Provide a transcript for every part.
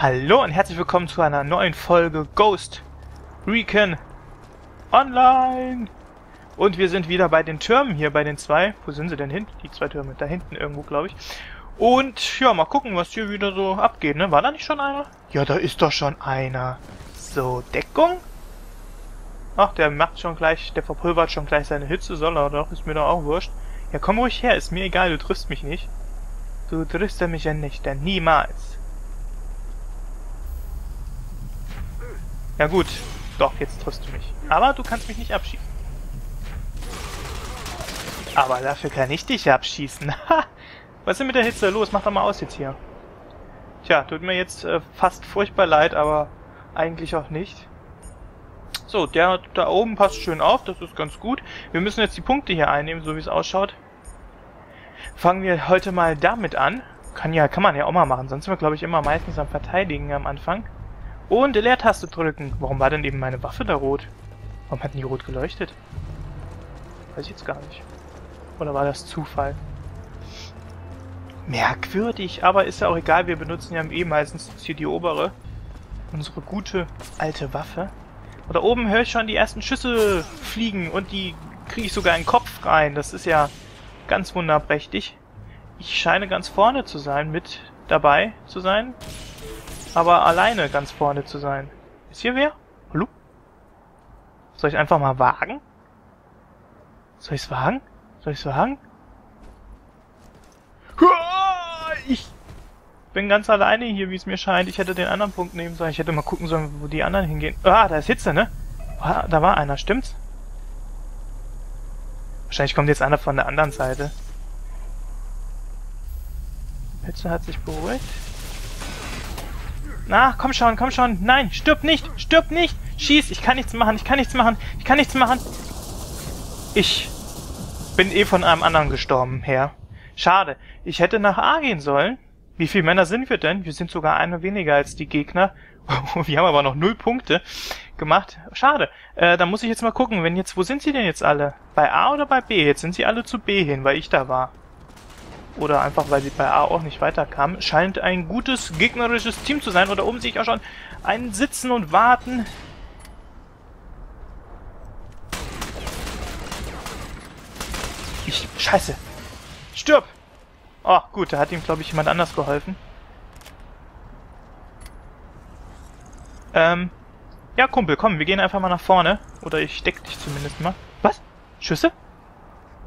Hallo und herzlich willkommen zu einer neuen Folge Ghost Recon Online. Und wir sind wieder bei den Türmen hier, bei den zwei. Wo sind sie denn hin? Die zwei Türme, da hinten irgendwo, glaube ich. Und ja, mal gucken, was hier wieder so abgeht, ne? War da nicht schon einer? Ja, da ist doch schon einer. So, Deckung? Ach, der macht schon gleich, der verpulvert schon gleich seine Hitze, soll er doch, ist mir doch auch wurscht. Ja, komm ruhig her, ist mir egal, du triffst mich nicht. Du triffst mich ja nicht, denn niemals. Ja gut, doch, jetzt triffst du mich. Aber du kannst mich nicht abschießen. Aber dafür kann ich dich abschießen. Was ist denn mit der Hitze? Los, mach doch mal aus jetzt hier. Tja, tut mir jetzt äh, fast furchtbar leid, aber eigentlich auch nicht. So, der da oben passt schön auf, das ist ganz gut. Wir müssen jetzt die Punkte hier einnehmen, so wie es ausschaut. Fangen wir heute mal damit an. Kann ja, kann man ja auch mal machen, sonst sind wir, glaube ich, immer meistens am Verteidigen am Anfang. Und Leertaste drücken. Warum war denn eben meine Waffe da rot? Warum hat die rot geleuchtet? Weiß ich jetzt gar nicht. Oder war das Zufall? Merkwürdig, aber ist ja auch egal, wir benutzen ja eh meistens hier die obere. Unsere gute alte Waffe. Und da oben höre ich schon die ersten Schüsse fliegen und die kriege ich sogar in den Kopf rein. Das ist ja ganz wunderprächtig. Ich scheine ganz vorne zu sein, mit dabei zu sein. Aber alleine ganz vorne zu sein. Ist hier wer? Hallo? Soll ich einfach mal wagen? Soll ich's wagen? Soll ich's wagen? Ich bin ganz alleine hier, wie es mir scheint. Ich hätte den anderen Punkt nehmen sollen. Ich hätte mal gucken sollen, wo die anderen hingehen. Ah, da ist Hitze, ne? Ah, da war einer, stimmt's? Wahrscheinlich kommt jetzt einer von der anderen Seite. Hitze hat sich beruhigt. Na, komm schon, komm schon. Nein, stirb nicht, stirb nicht. Schieß, ich kann nichts machen, ich kann nichts machen, ich kann nichts machen. Ich bin eh von einem anderen gestorben, Herr. Schade. Ich hätte nach A gehen sollen. Wie viele Männer sind wir denn? Wir sind sogar einer weniger als die Gegner. wir haben aber noch null Punkte gemacht. Schade. Äh, da muss ich jetzt mal gucken, wenn jetzt, wo sind sie denn jetzt alle? Bei A oder bei B? Jetzt sind sie alle zu B hin, weil ich da war. Oder einfach, weil sie bei A auch nicht weiterkamen. Scheint ein gutes gegnerisches Team zu sein. Oder oben sehe ich auch schon einen sitzen und warten. Ich, scheiße. Stirb! Oh, gut, da hat ihm, glaube ich, jemand anders geholfen. Ähm, ja, Kumpel, komm, wir gehen einfach mal nach vorne. Oder ich deck dich zumindest mal. Was? Schüsse?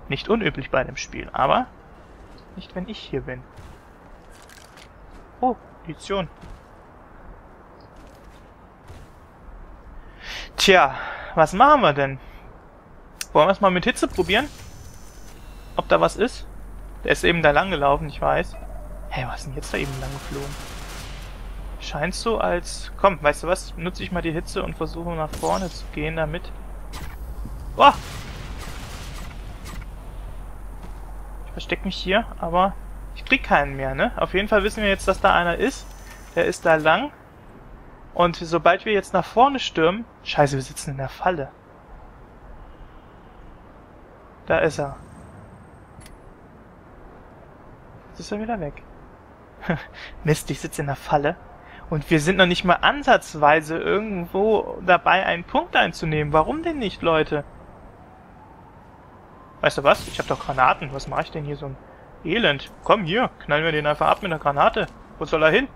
Nicht unüblich bei dem Spiel, aber nicht, wenn ich hier bin. Oh, Edition. Tja, was machen wir denn? Wollen wir es mal mit Hitze probieren? Ob da was ist? Der ist eben da lang gelaufen, ich weiß. Hey, was ist denn jetzt da eben lang geflogen? Scheint so als... Komm, weißt du was? Nutze ich mal die Hitze und versuche nach vorne zu gehen damit. Boah! Ich verstecke mich hier, aber ich krieg keinen mehr, ne? Auf jeden Fall wissen wir jetzt, dass da einer ist. Der ist da lang. Und sobald wir jetzt nach vorne stürmen... Scheiße, wir sitzen in der Falle. Da ist er. ist er wieder weg. Mist, ich sitze in der Falle. Und wir sind noch nicht mal ansatzweise irgendwo dabei, einen Punkt einzunehmen. Warum denn nicht, Leute? Weißt du was? Ich habe doch Granaten. Was mache ich denn hier so ein Elend? Komm hier, knallen wir den einfach ab mit der Granate. Wo soll er hin?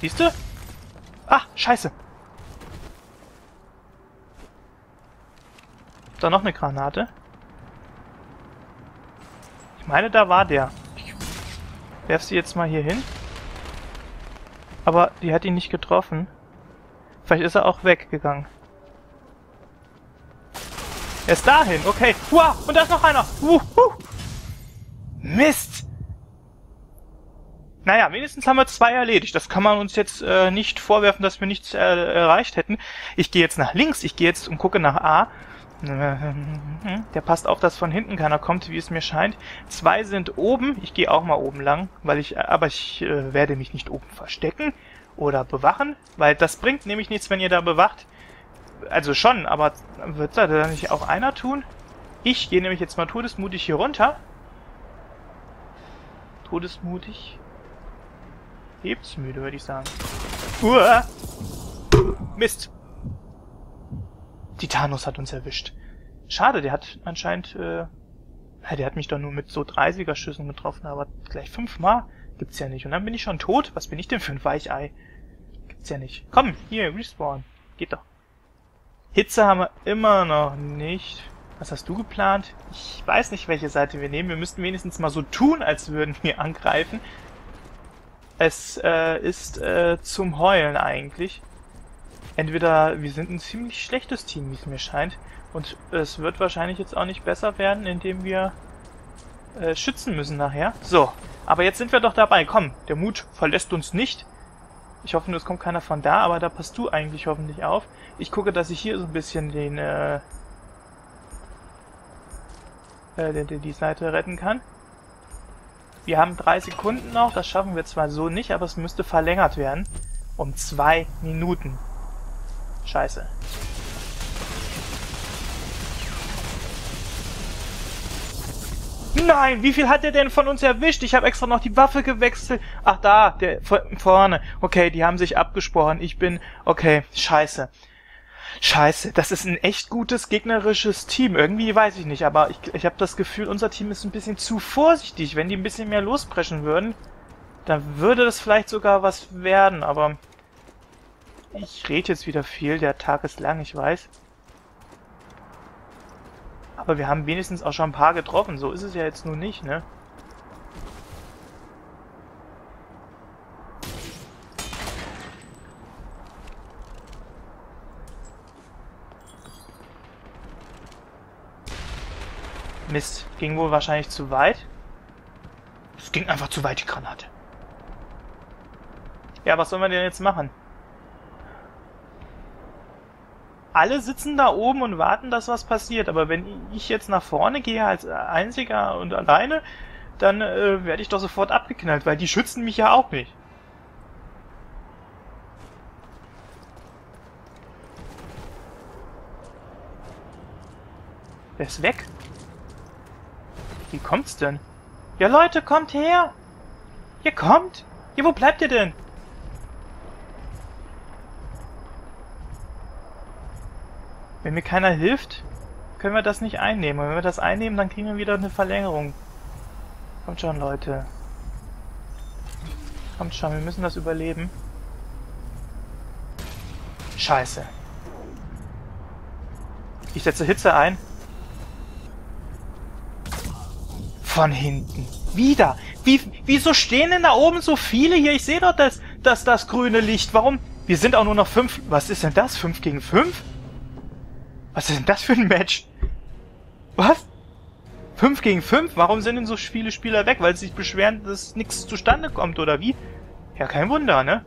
Siehst du? Ah, scheiße. Da noch eine Granate. Ich meine, da war der. Ich werf sie jetzt mal hier hin. Aber die hat ihn nicht getroffen. Vielleicht ist er auch weggegangen. Er ist dahin, okay. Wow, und da ist noch einer. Uh, uh. Mist. Naja, wenigstens haben wir zwei erledigt. Das kann man uns jetzt äh, nicht vorwerfen, dass wir nichts äh, erreicht hätten. Ich gehe jetzt nach links, ich gehe jetzt und gucke nach A. Der passt auf, dass von hinten keiner kommt, wie es mir scheint. Zwei sind oben. Ich gehe auch mal oben lang, weil ich, aber ich äh, werde mich nicht oben verstecken oder bewachen, weil das bringt nämlich nichts, wenn ihr da bewacht. Also schon, aber wird da dann nicht auch einer tun? Ich gehe nämlich jetzt mal todesmutig hier runter. Todesmutig. lebensmüde, würde ich sagen. Uah! Mist! Titanus hat uns erwischt. Schade, der hat anscheinend, äh, der hat mich doch nur mit so 30er Schüssen getroffen, aber gleich fünfmal gibt's ja nicht. Und dann bin ich schon tot. Was bin ich denn für ein Weichei? Gibt's ja nicht. Komm, hier, respawn. Geht doch. Hitze haben wir immer noch nicht. Was hast du geplant? Ich weiß nicht, welche Seite wir nehmen. Wir müssten wenigstens mal so tun, als würden wir angreifen. Es äh, ist äh, zum Heulen eigentlich. Entweder wir sind ein ziemlich schlechtes Team, wie es mir scheint. Und es wird wahrscheinlich jetzt auch nicht besser werden, indem wir äh, schützen müssen nachher. So, aber jetzt sind wir doch dabei. Komm, der Mut verlässt uns nicht. Ich hoffe nur, es kommt keiner von da, aber da passt du eigentlich hoffentlich auf. Ich gucke, dass ich hier so ein bisschen den, äh, äh, die, die Seite retten kann. Wir haben drei Sekunden noch, das schaffen wir zwar so nicht, aber es müsste verlängert werden. Um zwei Minuten. Scheiße. Nein, wie viel hat er denn von uns erwischt? Ich habe extra noch die Waffe gewechselt. Ach da, der vorne. Okay, die haben sich abgesprochen. Ich bin okay, scheiße. Scheiße, das ist ein echt gutes gegnerisches Team. Irgendwie weiß ich nicht, aber ich, ich habe das Gefühl, unser Team ist ein bisschen zu vorsichtig. Wenn die ein bisschen mehr lospreschen würden, dann würde das vielleicht sogar was werden, aber ich rede jetzt wieder viel. Der Tag ist lang, ich weiß. Aber wir haben wenigstens auch schon ein paar getroffen. So ist es ja jetzt nun nicht, ne? Mist. Ging wohl wahrscheinlich zu weit. Es ging einfach zu weit, die Granate. Ja, was sollen wir denn jetzt machen? Alle sitzen da oben und warten, dass was passiert. Aber wenn ich jetzt nach vorne gehe als einziger und alleine, dann äh, werde ich doch sofort abgeknallt, weil die schützen mich ja auch nicht. Der ist weg. Wie kommt's denn? Ja Leute, kommt her! Ihr kommt! Ja, wo bleibt ihr denn? Wenn mir keiner hilft, können wir das nicht einnehmen. Und wenn wir das einnehmen, dann kriegen wir wieder eine Verlängerung. Kommt schon, Leute. Kommt schon, wir müssen das überleben. Scheiße. Ich setze Hitze ein. Von hinten. Wieder. Wie, wieso stehen denn da oben so viele hier? Ich sehe doch das, das, das grüne Licht. Warum? Wir sind auch nur noch fünf. Was ist denn das? Fünf gegen fünf? Was ist denn das für ein Match? Was? 5 gegen 5? Warum sind denn so viele Spieler weg? Weil sie sich beschweren, dass nichts zustande kommt, oder wie? Ja, kein Wunder, ne?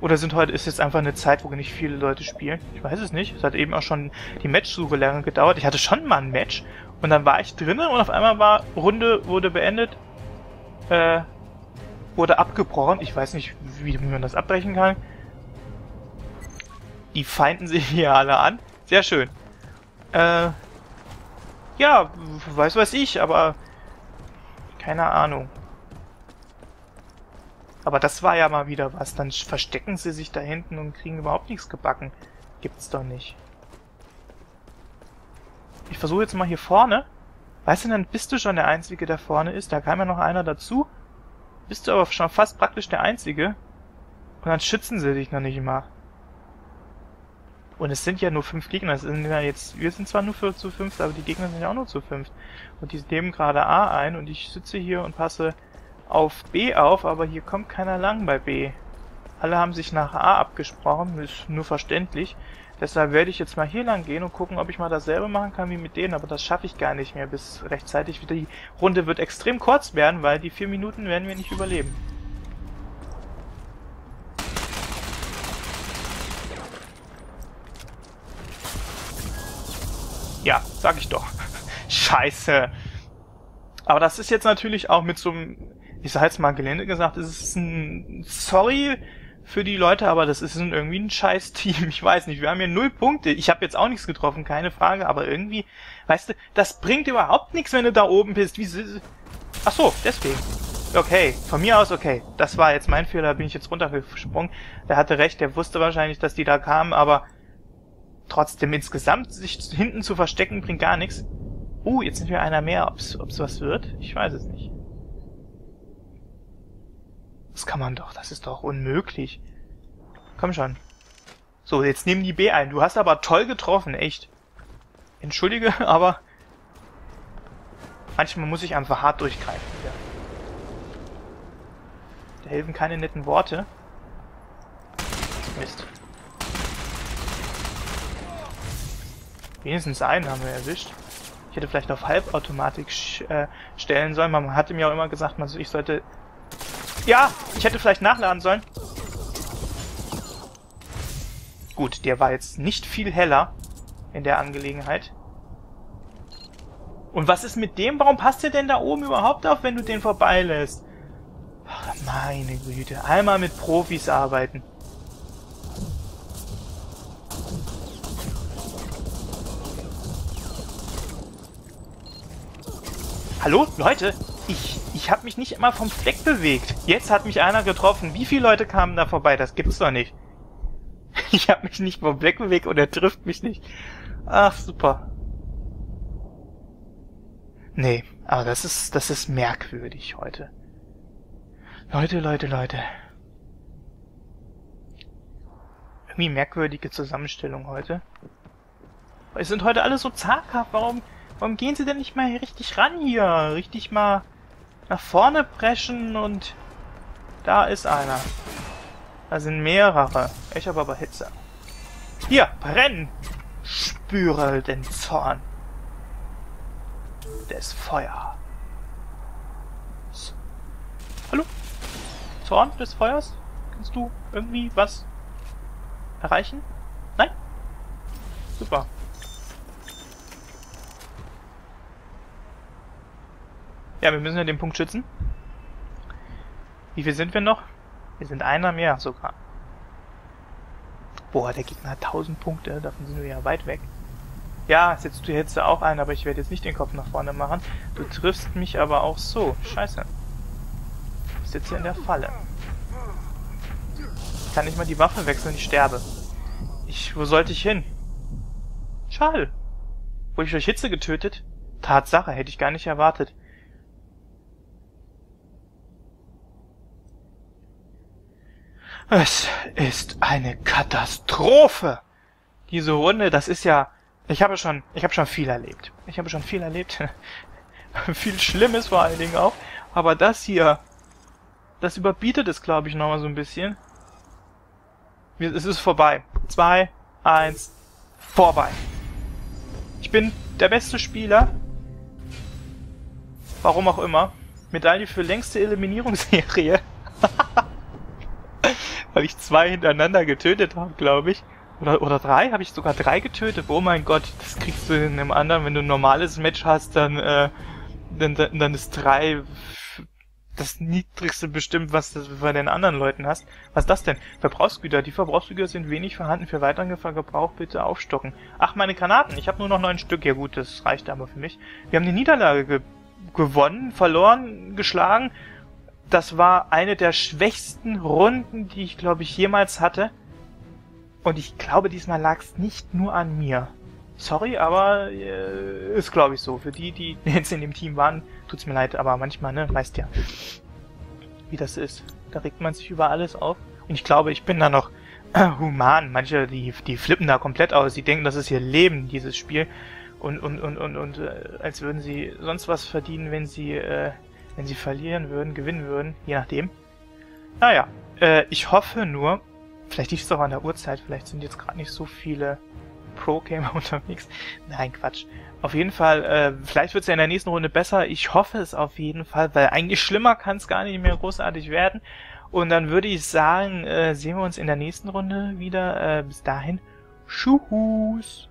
Oder sind heute, ist jetzt einfach eine Zeit, wo nicht viele Leute spielen? Ich weiß es nicht. Es hat eben auch schon die Matchsuche lange gedauert. Ich hatte schon mal ein Match und dann war ich drinnen und auf einmal war Runde wurde beendet, äh, wurde abgebrochen. Ich weiß nicht, wie, wie man das abbrechen kann. Die feinden sich hier alle an. Sehr schön. Äh, ja, weiß was ich, aber keine Ahnung. Aber das war ja mal wieder was. Dann verstecken sie sich da hinten und kriegen überhaupt nichts gebacken. Gibt's doch nicht. Ich versuche jetzt mal hier vorne. Weißt du, dann bist du schon der Einzige, der vorne ist. Da kam ja noch einer dazu. Bist du aber schon fast praktisch der Einzige. Und dann schützen sie dich noch nicht mal. Und es sind ja nur fünf Gegner. Es sind ja jetzt, wir sind zwar nur für, zu fünf, aber die Gegner sind ja auch nur zu fünf. Und die nehmen gerade A ein und ich sitze hier und passe auf B auf, aber hier kommt keiner lang bei B. Alle haben sich nach A abgesprochen, ist nur verständlich. Deshalb werde ich jetzt mal hier lang gehen und gucken, ob ich mal dasselbe machen kann wie mit denen, aber das schaffe ich gar nicht mehr bis rechtzeitig. Die Runde wird extrem kurz werden, weil die vier Minuten werden wir nicht überleben. Ja, sag ich doch. Scheiße. Aber das ist jetzt natürlich auch mit so einem, ich sag jetzt mal Gelände gesagt, es ist ein Sorry für die Leute, aber das ist ein, irgendwie ein scheiß Team. Ich weiß nicht, wir haben hier null Punkte. Ich habe jetzt auch nichts getroffen, keine Frage, aber irgendwie, weißt du, das bringt überhaupt nichts, wenn du da oben bist. Wie, ach so, deswegen. Okay, von mir aus okay. Das war jetzt mein Fehler, bin ich jetzt runtergesprungen. Der hatte recht, der wusste wahrscheinlich, dass die da kamen, aber trotzdem insgesamt sich hinten zu verstecken bringt gar nichts. Uh, jetzt sind wir einer mehr. Ob's, ob's was wird? Ich weiß es nicht. Das kann man doch, das ist doch unmöglich. Komm schon. So, jetzt nehmen die B ein. Du hast aber toll getroffen, echt. Entschuldige, aber manchmal muss ich einfach hart durchgreifen. Ja. Da helfen keine netten Worte. Mist. Wenigstens einen haben wir erwischt. Ich hätte vielleicht auf Halbautomatik äh, stellen sollen. Man hatte mir auch immer gesagt, man, ich sollte... Ja, ich hätte vielleicht nachladen sollen. Gut, der war jetzt nicht viel heller in der Angelegenheit. Und was ist mit dem? Warum passt der denn da oben überhaupt auf, wenn du den vorbeilässt? Ach, meine Güte. Einmal mit Profis arbeiten. Hallo, Leute? Ich, ich habe mich nicht immer vom Fleck bewegt. Jetzt hat mich einer getroffen. Wie viele Leute kamen da vorbei? Das gibt's doch nicht. Ich habe mich nicht vom Fleck bewegt und er trifft mich nicht. Ach, super. Nee, aber das ist, das ist merkwürdig heute. Leute, Leute, Leute. Irgendwie merkwürdige Zusammenstellung heute. Es sind heute alle so zaghaft. Warum, warum gehen sie denn nicht mal richtig ran hier? Richtig mal nach vorne preschen und da ist einer. Da sind mehrere. Ich habe aber Hitze. Hier, brennen! Spüre den Zorn des Feuers. Hallo? Zorn des Feuers? Kannst du irgendwie was erreichen? Nein? Super. Ja, wir müssen ja den Punkt schützen. Wie viel sind wir noch? Wir sind einer mehr sogar. Boah, der Gegner hat 1000 Punkte, davon sind wir ja weit weg. Ja, setzt du jetzt auch ein, aber ich werde jetzt nicht den Kopf nach vorne machen. Du triffst mich aber auch so. Scheiße. Ich sitze hier in der Falle. Ich kann nicht mal die Waffe wechseln, ich sterbe. Ich, wo sollte ich hin? Schade. Wurde ich durch Hitze getötet? Tatsache, hätte ich gar nicht erwartet. Es ist eine Katastrophe. Diese Runde, das ist ja, ich habe schon, ich habe schon viel erlebt. Ich habe schon viel erlebt. viel Schlimmes vor allen Dingen auch. Aber das hier, das überbietet es, glaube ich, nochmal so ein bisschen. Es ist vorbei. Zwei, eins, vorbei. Ich bin der beste Spieler. Warum auch immer. Medaille für längste Eliminierungsserie. Weil ich zwei hintereinander getötet habe, glaube ich. Oder, oder drei? Habe ich sogar drei getötet? Oh mein Gott, das kriegst du in einem anderen. Wenn du ein normales Match hast, dann, äh, dann, dann ist drei das niedrigste bestimmt, was du bei den anderen Leuten hast. Was ist das denn? Verbrauchsgüter. Die Verbrauchsgüter sind wenig vorhanden. Für weiteren Gebrauch bitte aufstocken. Ach, meine Granaten. Ich habe nur noch neun Stück. Ja gut, das reicht aber für mich. Wir haben die Niederlage ge gewonnen, verloren, geschlagen. Das war eine der schwächsten Runden, die ich, glaube ich, jemals hatte. Und ich glaube, diesmal lag es nicht nur an mir. Sorry, aber äh, ist glaube ich so. Für die, die jetzt in dem Team waren, tut's mir leid, aber manchmal, ne, weißt ja, wie das ist. Da regt man sich über alles auf. Und ich glaube, ich bin da noch äh, human. Manche, die, die flippen da komplett aus. Die denken, das ist ihr Leben, dieses Spiel. Und, und, und, und, und äh, als würden sie sonst was verdienen, wenn sie, äh, wenn sie verlieren würden, gewinnen würden, je nachdem. Naja, äh, ich hoffe nur, vielleicht liegt es auch an der Uhrzeit, vielleicht sind jetzt gerade nicht so viele Pro-Gamer unterwegs. Nein, Quatsch. Auf jeden Fall, äh, vielleicht wird es ja in der nächsten Runde besser. Ich hoffe es auf jeden Fall, weil eigentlich schlimmer kann es gar nicht mehr großartig werden. Und dann würde ich sagen, äh, sehen wir uns in der nächsten Runde wieder. Äh, bis dahin, Tschüss.